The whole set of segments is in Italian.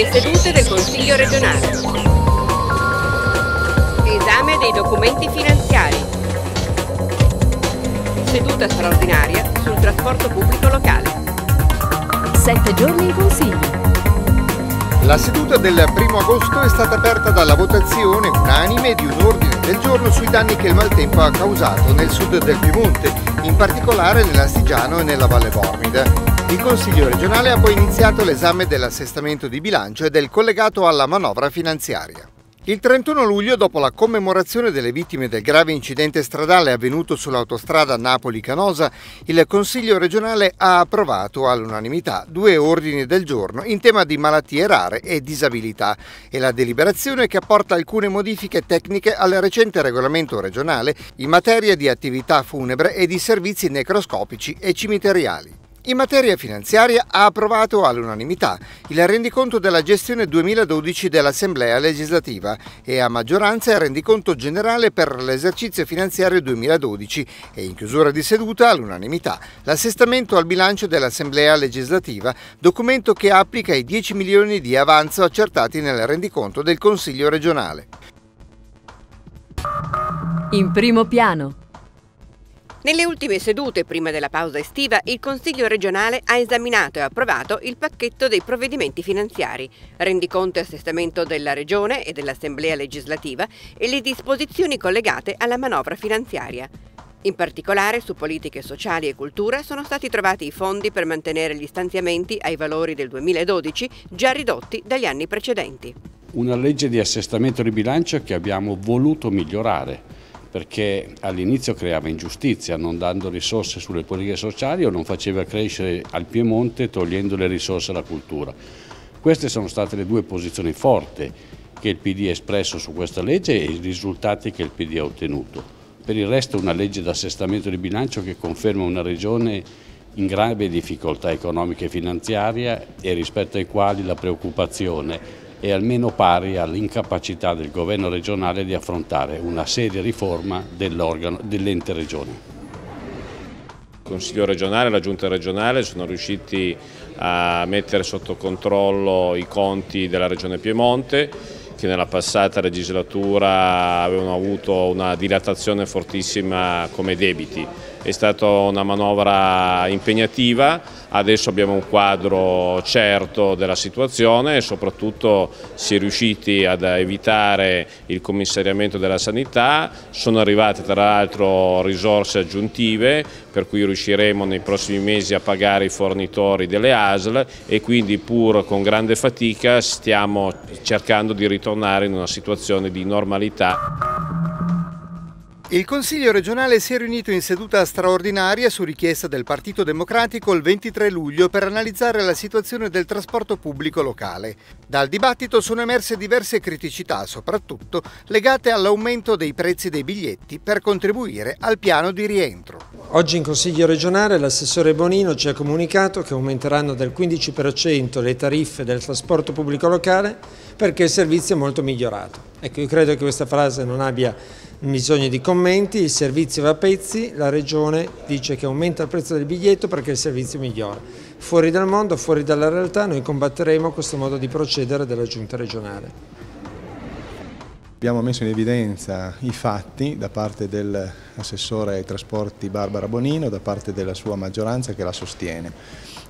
Le sedute del Consiglio regionale. Esame dei documenti finanziari. Seduta straordinaria sul trasporto pubblico locale. Sette giorni in consiglio. La seduta del 1 agosto è stata aperta dalla votazione unanime di un ordine del giorno sui danni che il maltempo ha causato nel sud del Piemonte, in particolare nell'Astigiano e nella Valle Bormida. Il Consiglio regionale ha poi iniziato l'esame dell'assestamento di bilancio e del collegato alla manovra finanziaria. Il 31 luglio, dopo la commemorazione delle vittime del grave incidente stradale avvenuto sull'autostrada Napoli-Canosa, il Consiglio regionale ha approvato all'unanimità due ordini del giorno in tema di malattie rare e disabilità e la deliberazione che apporta alcune modifiche tecniche al recente regolamento regionale in materia di attività funebre e di servizi necroscopici e cimiteriali. In materia finanziaria ha approvato all'unanimità il rendiconto della gestione 2012 dell'Assemblea legislativa e a maggioranza il rendiconto generale per l'esercizio finanziario 2012 e in chiusura di seduta all'unanimità l'assestamento al bilancio dell'Assemblea legislativa, documento che applica i 10 milioni di avanzo accertati nel rendiconto del Consiglio regionale. In primo piano. Nelle ultime sedute, prima della pausa estiva, il Consiglio regionale ha esaminato e approvato il pacchetto dei provvedimenti finanziari, rendiconto e assestamento della Regione e dell'Assemblea legislativa e le disposizioni collegate alla manovra finanziaria. In particolare su politiche sociali e cultura sono stati trovati i fondi per mantenere gli stanziamenti ai valori del 2012 già ridotti dagli anni precedenti. Una legge di assestamento di bilancio che abbiamo voluto migliorare perché all'inizio creava ingiustizia non dando risorse sulle politiche sociali o non faceva crescere al Piemonte togliendo le risorse alla cultura. Queste sono state le due posizioni forti che il PD ha espresso su questa legge e i risultati che il PD ha ottenuto. Per il resto una legge d'assestamento di bilancio che conferma una regione in grave difficoltà economica e finanziaria e rispetto ai quali la preoccupazione è almeno pari all'incapacità del governo regionale di affrontare una seria riforma dell'ente regione. Il Consiglio regionale e la Giunta regionale sono riusciti a mettere sotto controllo i conti della Regione Piemonte che nella passata legislatura avevano avuto una dilatazione fortissima come debiti. È stata una manovra impegnativa, adesso abbiamo un quadro certo della situazione e soprattutto si è riusciti ad evitare il commissariamento della sanità, sono arrivate tra l'altro risorse aggiuntive per cui riusciremo nei prossimi mesi a pagare i fornitori delle ASL e quindi pur con grande fatica stiamo cercando di ritornare in una situazione di normalità. Il Consiglio regionale si è riunito in seduta straordinaria su richiesta del Partito Democratico il 23 luglio per analizzare la situazione del trasporto pubblico locale. Dal dibattito sono emerse diverse criticità, soprattutto legate all'aumento dei prezzi dei biglietti per contribuire al piano di rientro. Oggi in Consiglio regionale l'assessore Bonino ci ha comunicato che aumenteranno del 15% le tariffe del trasporto pubblico locale perché il servizio è molto migliorato. Ecco, io credo che questa frase non abbia bisogno di commenti, il servizio va a pezzi, la Regione dice che aumenta il prezzo del biglietto perché il servizio migliora. Fuori dal mondo, fuori dalla realtà, noi combatteremo questo modo di procedere della Giunta regionale. Abbiamo messo in evidenza i fatti da parte dell'assessore ai trasporti Barbara Bonino, da parte della sua maggioranza che la sostiene.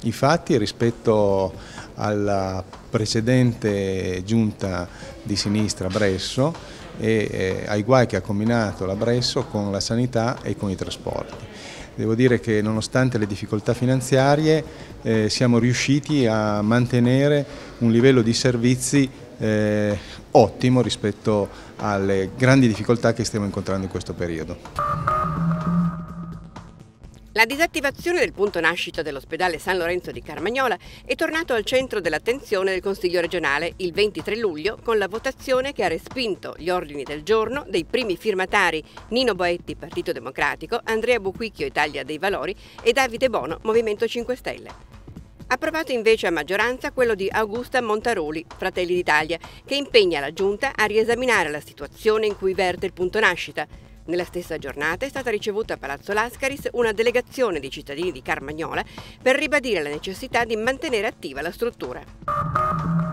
I fatti rispetto alla precedente giunta di sinistra Bresso e eh, ai guai che ha combinato la Bresso con la sanità e con i trasporti. Devo dire che nonostante le difficoltà finanziarie eh, siamo riusciti a mantenere un livello di servizi eh, ottimo rispetto alle grandi difficoltà che stiamo incontrando in questo periodo. La disattivazione del punto nascita dell'ospedale San Lorenzo di Carmagnola è tornato al centro dell'attenzione del Consiglio regionale il 23 luglio con la votazione che ha respinto gli ordini del giorno dei primi firmatari Nino Boetti, Partito Democratico, Andrea Buquicchio, Italia dei Valori e Davide Bono, Movimento 5 Stelle. Approvato invece a maggioranza quello di Augusta Montaroli, Fratelli d'Italia, che impegna la Giunta a riesaminare la situazione in cui verte il punto nascita, nella stessa giornata è stata ricevuta a Palazzo Lascaris una delegazione di cittadini di Carmagnola per ribadire la necessità di mantenere attiva la struttura.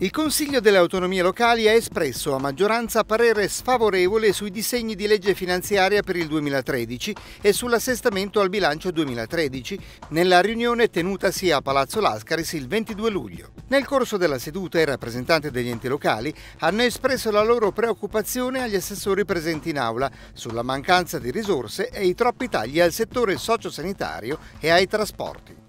Il Consiglio delle autonomie locali ha espresso a maggioranza parere sfavorevole sui disegni di legge finanziaria per il 2013 e sull'assestamento al bilancio 2013 nella riunione tenutasi a Palazzo Lascaris il 22 luglio. Nel corso della seduta i rappresentanti degli enti locali hanno espresso la loro preoccupazione agli assessori presenti in aula sulla mancanza di risorse e i troppi tagli al settore sociosanitario e ai trasporti.